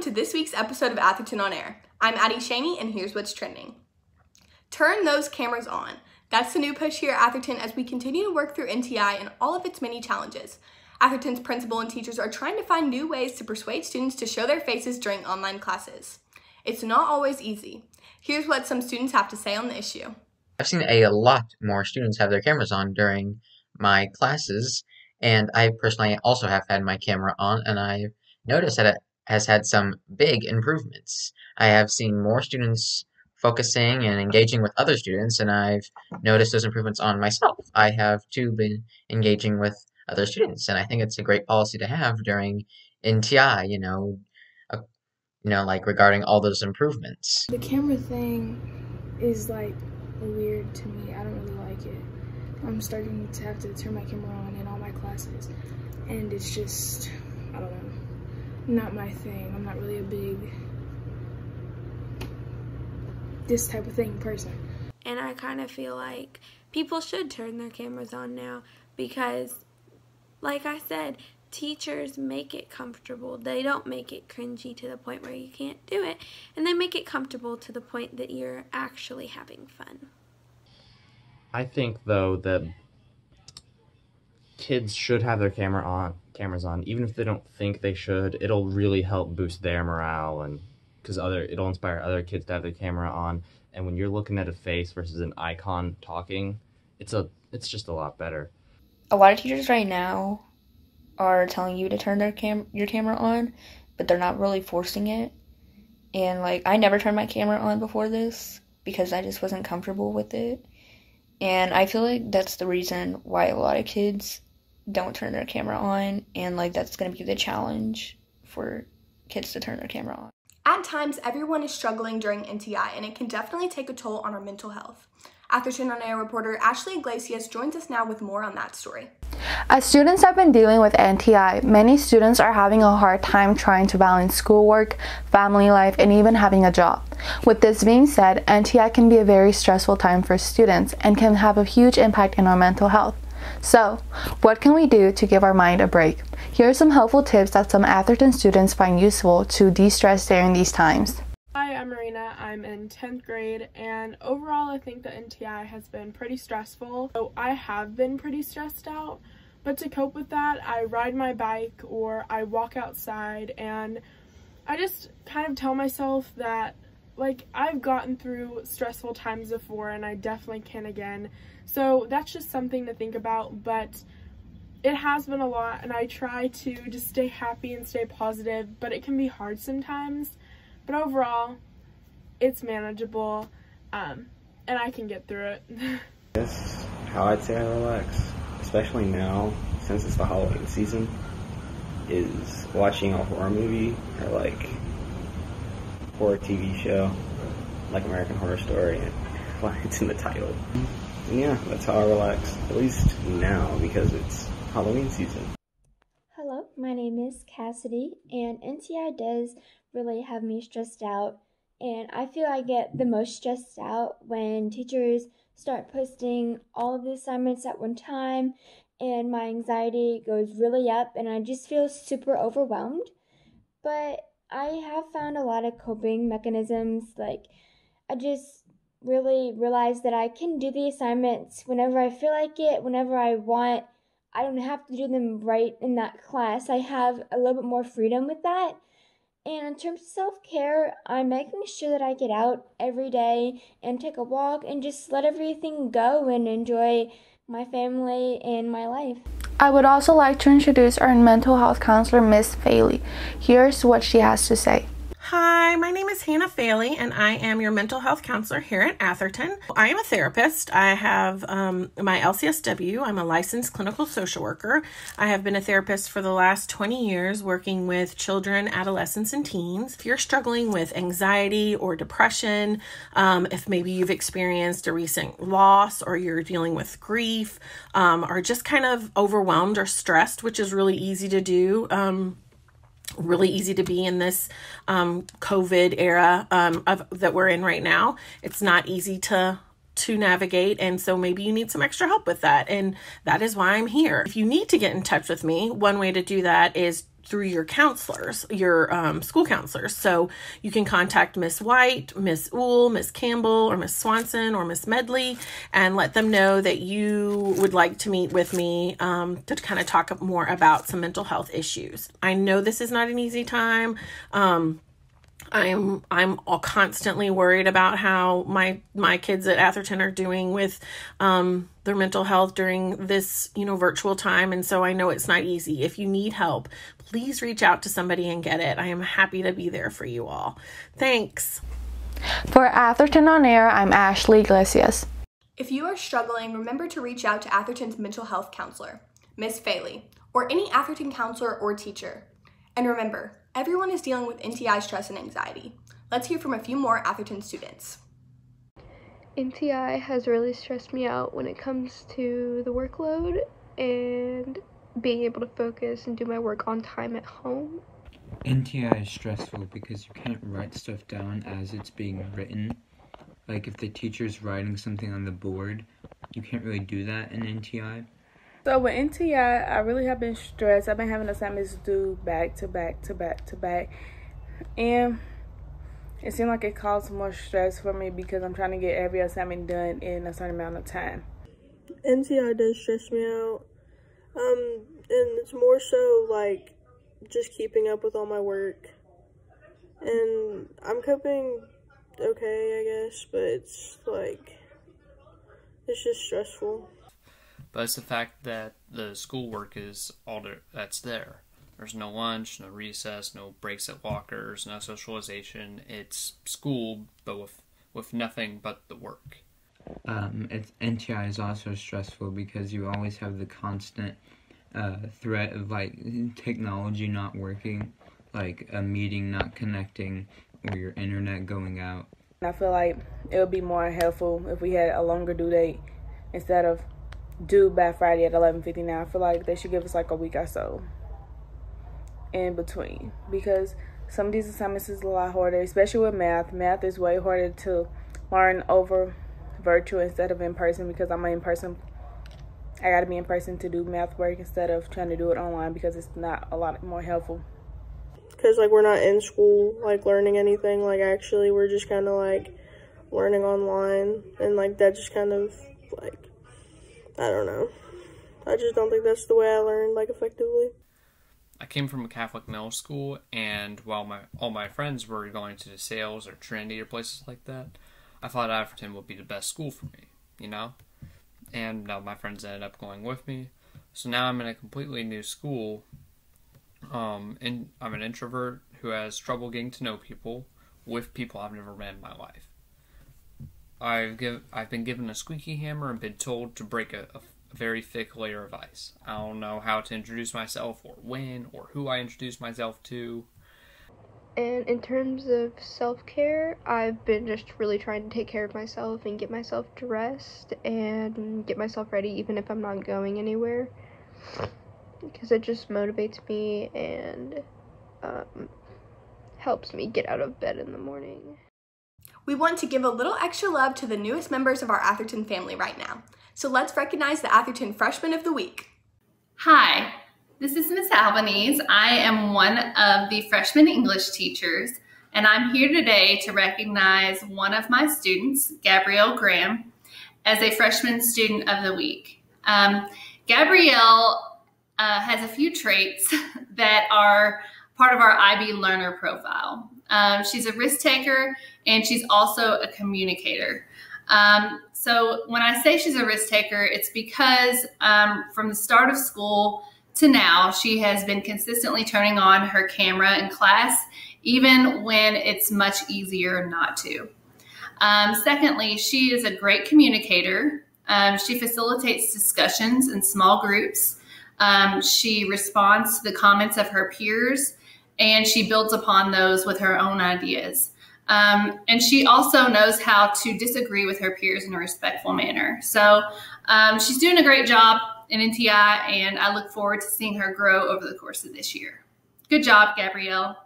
Welcome to this week's episode of Atherton on Air. I'm Addie Shaney, and here's what's trending. Turn those cameras on. That's the new push here at Atherton as we continue to work through NTI and all of its many challenges. Atherton's principal and teachers are trying to find new ways to persuade students to show their faces during online classes. It's not always easy. Here's what some students have to say on the issue. I've seen a lot more students have their cameras on during my classes, and I personally also have had my camera on, and I've noticed that it has had some big improvements. I have seen more students focusing and engaging with other students, and I've noticed those improvements on myself. I have too been engaging with other students, and I think it's a great policy to have during NTI, you know, uh, you know, like regarding all those improvements. The camera thing is like weird to me. I don't really like it. I'm starting to have to turn my camera on in all my classes, and it's just, I don't know, not my thing. I'm not really a big this type of thing person. And I kind of feel like people should turn their cameras on now because, like I said, teachers make it comfortable. They don't make it cringy to the point where you can't do it, and they make it comfortable to the point that you're actually having fun. I think though that kids should have their camera on cameras on. Even if they don't think they should it'll really help boost their morale and because other it'll inspire other kids to have their camera on. And when you're looking at a face versus an icon talking it's a it's just a lot better. A lot of teachers right now are telling you to turn their cam your camera on but they're not really forcing it. And like i never turned my camera on before this because i just wasn't comfortable with it. And i feel like that's the reason why a lot of kids don't turn their camera on and like that's going to be the challenge for kids to turn their camera on at times, everyone is struggling during NTI, and it can definitely take a toll on our mental health. Atherton On Air reporter Ashley Iglesias joins us now with more on that story. As students have been dealing with NTI, many students are having a hard time trying to balance schoolwork, family life, and even having a job. With this being said, NTI can be a very stressful time for students and can have a huge impact in our mental health. So, what can we do to give our mind a break? Here are some helpful tips that some Atherton students find useful to de-stress during these times. Hi, I'm Marina. I'm in 10th grade, and overall, I think the NTI has been pretty stressful. So I have been pretty stressed out, but to cope with that, I ride my bike or I walk outside, and I just kind of tell myself that like I've gotten through stressful times before and I definitely can again. So that's just something to think about, but it has been a lot and I try to just stay happy and stay positive, but it can be hard sometimes. But overall, it's manageable um, and I can get through it. That's how I'd say I relax, especially now since it's the Halloween season, is watching a horror movie or like horror TV show like American Horror Story and well, it's in the title. And yeah, that's how I relax, at least now because it's Halloween season. Hello, my name is Cassidy, and NTI does really have me stressed out. And I feel I get the most stressed out when teachers start posting all of the assignments at one time, and my anxiety goes really up, and I just feel super overwhelmed. But I have found a lot of coping mechanisms. Like, I just really realized that I can do the assignments whenever I feel like it, whenever I want. I don't have to do them right in that class. I have a little bit more freedom with that. And in terms of self care, I'm making sure that I get out every day and take a walk and just let everything go and enjoy my family and my life. I would also like to introduce our mental health counselor, Miss Faley. Here's what she has to say. Hi, my name is Hannah Faley, and I am your mental health counselor here at Atherton. I am a therapist. I have um, my LCSW. I'm a licensed clinical social worker. I have been a therapist for the last 20 years, working with children, adolescents, and teens. If you're struggling with anxiety or depression, um, if maybe you've experienced a recent loss or you're dealing with grief, um, or just kind of overwhelmed or stressed, which is really easy to do um, really easy to be in this um, COVID era um, of that we're in right now. It's not easy to to navigate and so maybe you need some extra help with that and that is why I'm here. If you need to get in touch with me, one way to do that is through your counselors, your um, school counselors. So you can contact Miss White, Miss Uhl, Miss Campbell, or Miss Swanson, or Miss Medley, and let them know that you would like to meet with me um, to kind of talk more about some mental health issues. I know this is not an easy time. Um, I'm I'm all constantly worried about how my my kids at Atherton are doing with um, their mental health during this you know virtual time, and so I know it's not easy. If you need help, please reach out to somebody and get it. I am happy to be there for you all. Thanks. For Atherton on Air, I'm Ashley Iglesias. If you are struggling, remember to reach out to Atherton's mental health counselor, Miss Faley, or any Atherton counselor or teacher. And remember, everyone is dealing with NTI stress and anxiety. Let's hear from a few more Atherton students. NTI has really stressed me out when it comes to the workload and being able to focus and do my work on time at home. NTI is stressful because you can't write stuff down as it's being written. Like if the teacher's writing something on the board, you can't really do that in NTI. So with NTI, I really have been stressed. I've been having assignments due back to back to back to back. And it seemed like it caused more stress for me because I'm trying to get every assignment done in a certain amount of time. NTI does stress me out. Um, and it's more so like just keeping up with all my work. And I'm coping okay, I guess, but it's like, it's just stressful. But it's the fact that the schoolwork is all that's there. There's no lunch, no recess, no breaks at lockers, no socialization. It's school, but with with nothing but the work. Um, it's, NTI is also stressful because you always have the constant uh, threat of like technology not working, like a meeting not connecting, or your internet going out. I feel like it would be more helpful if we had a longer due date instead of due by Friday at 11:59. I feel like they should give us like a week or so in between because some of these assignments is a lot harder, especially with math. Math is way harder to learn over virtual instead of in person because I'm in person. I got to be in person to do math work instead of trying to do it online because it's not a lot more helpful. Because like we're not in school like learning anything. Like actually we're just kind of like learning online and like that just kind of like I don't know. I just don't think that's the way I learned like effectively. I came from a Catholic middle school, and while my all my friends were going to sales or Trinity or places like that, I thought Atherton would be the best school for me, you know. And now my friends ended up going with me, so now I'm in a completely new school. Um, and I'm an introvert who has trouble getting to know people with people I've never met in my life. I've give I've been given a squeaky hammer and been told to break a, a a very thick layer of ice. I don't know how to introduce myself or when or who I introduce myself to. And in terms of self care, I've been just really trying to take care of myself and get myself dressed and get myself ready, even if I'm not going anywhere. Because it just motivates me and um, helps me get out of bed in the morning. We want to give a little extra love to the newest members of our Atherton family right now. So let's recognize the Atherton Freshman of the Week. Hi, this is Miss Albanese. I am one of the freshman English teachers, and I'm here today to recognize one of my students, Gabrielle Graham, as a freshman student of the week. Um, Gabrielle uh, has a few traits that are part of our IB learner profile. Um, she's a risk taker and she's also a communicator. Um, so when I say she's a risk taker, it's because um, from the start of school to now, she has been consistently turning on her camera in class, even when it's much easier not to. Um, secondly, she is a great communicator. Um, she facilitates discussions in small groups. Um, she responds to the comments of her peers, and she builds upon those with her own ideas. Um, and she also knows how to disagree with her peers in a respectful manner. So um, she's doing a great job in NTI, and I look forward to seeing her grow over the course of this year. Good job, Gabrielle.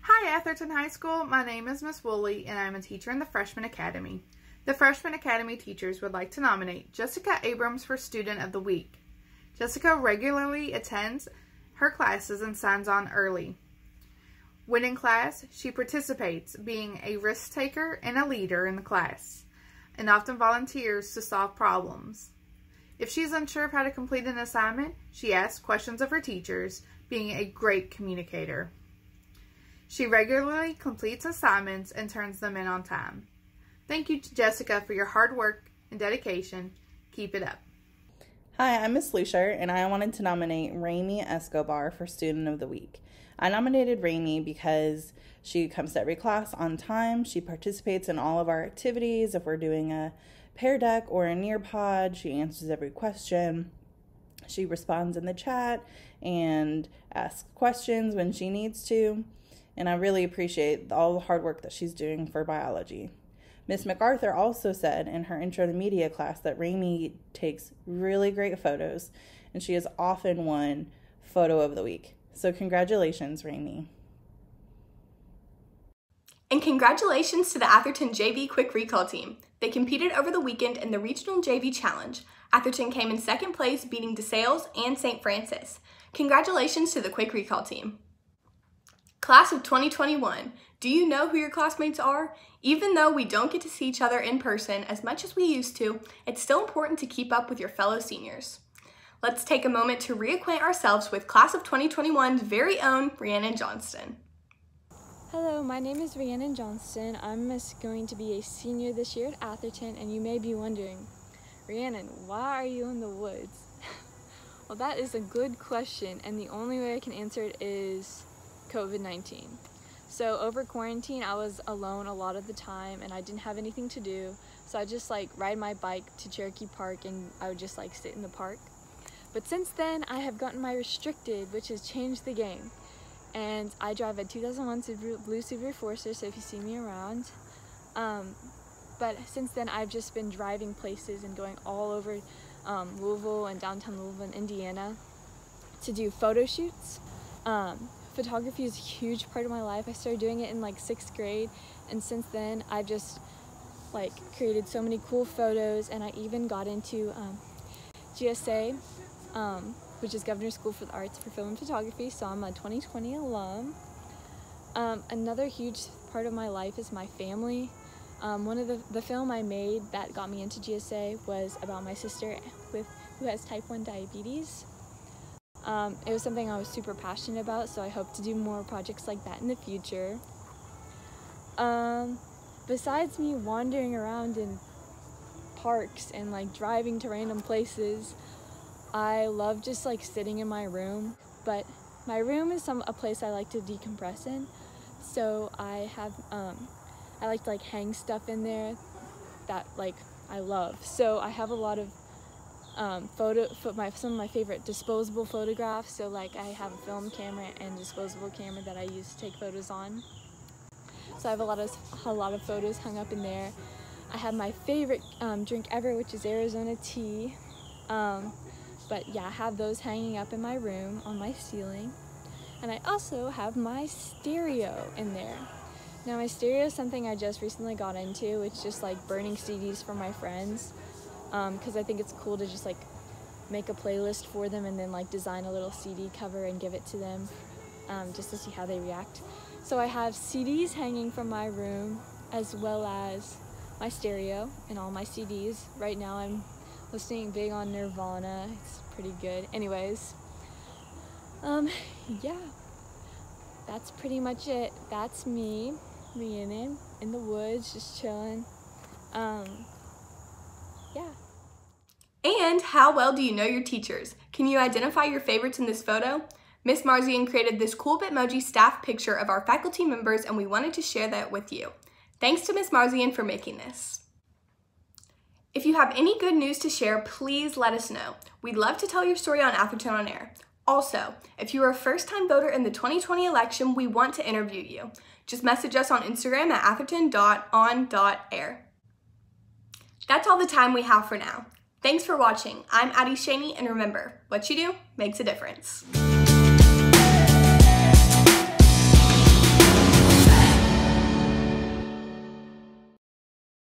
Hi, Atherton High School. My name is Miss Woolley, and I'm a teacher in the Freshman Academy. The Freshman Academy teachers would like to nominate Jessica Abrams for Student of the Week. Jessica regularly attends her classes and signs on early. When in class, she participates, being a risk taker and a leader in the class, and often volunteers to solve problems. If she is unsure of how to complete an assignment, she asks questions of her teachers, being a great communicator. She regularly completes assignments and turns them in on time. Thank you to Jessica for your hard work and dedication. Keep it up. Hi, I'm Miss Lucier, and I wanted to nominate Raimi Escobar for Student of the Week. I nominated Raimi because she comes to every class on time. She participates in all of our activities. If we're doing a Pear Deck or a Nearpod, she answers every question. She responds in the chat and asks questions when she needs to. And I really appreciate all the hard work that she's doing for biology. Miss MacArthur also said in her intro to media class that Raimi takes really great photos and she has often won photo of the week. So congratulations, Raimi. And congratulations to the Atherton JV Quick Recall team. They competed over the weekend in the Regional JV Challenge. Atherton came in second place, beating DeSales and St. Francis. Congratulations to the Quick Recall team. Class of 2021, do you know who your classmates are? Even though we don't get to see each other in person as much as we used to, it's still important to keep up with your fellow seniors. Let's take a moment to reacquaint ourselves with Class of 2021's very own Rhiannon Johnston. Hello, my name is Rhiannon Johnston. I'm going to be a senior this year at Atherton, and you may be wondering, Rhiannon, why are you in the woods? well, that is a good question, and the only way I can answer it is COVID-19. So over quarantine, I was alone a lot of the time and I didn't have anything to do. So I just like ride my bike to Cherokee Park and I would just like sit in the park. But since then, I have gotten my restricted, which has changed the game. And I drive a 2001 Subaru, blue Subaru Forester, so if you see me around. Um, but since then, I've just been driving places and going all over um, Louisville and downtown Louisville and Indiana to do photo shoots. Um, photography is a huge part of my life. I started doing it in like sixth grade, and since then I've just like created so many cool photos, and I even got into um, GSA, um, which is Governor's School for the Arts for Film and Photography. So I'm a 2020 alum. Um, another huge part of my life is my family. Um, one of the, the film I made that got me into GSA was about my sister with who has type 1 diabetes. Um, it was something I was super passionate about, so I hope to do more projects like that in the future. Um, besides me wandering around in parks and like driving to random places, I love just like sitting in my room, but my room is some a place I like to decompress in. So I have um, I like to like hang stuff in there that like I love. So I have a lot of um, photo, my, some of my favorite disposable photographs. So like I have a film camera and disposable camera that I use to take photos on. So I have a lot of a lot of photos hung up in there. I have my favorite um, drink ever, which is Arizona tea. Um, but yeah, I have those hanging up in my room on my ceiling. And I also have my stereo in there. Now my stereo is something I just recently got into. It's just like burning CDs for my friends because um, I think it's cool to just like make a playlist for them and then like design a little CD cover and give it to them um, just to see how they react. So I have CDs hanging from my room as well as my stereo and all my CDs. Right now I'm listening big on Nirvana. It's pretty good. Anyways, um, yeah, that's pretty much it. That's me, Rhiannon, in the woods, just chilling. Um, yeah. And how well do you know your teachers? Can you identify your favorites in this photo? Miss Marzian created this cool Bitmoji staff picture of our faculty members and we wanted to share that with you. Thanks to Miss Marzian for making this. If you have any good news to share, please let us know. We'd love to tell your story on Atherton on Air. Also, if you are a first-time voter in the 2020 election, we want to interview you. Just message us on Instagram at atherton.on.air. That's all the time we have for now. Thanks for watching. I'm Addie Shaney, and remember, what you do makes a difference.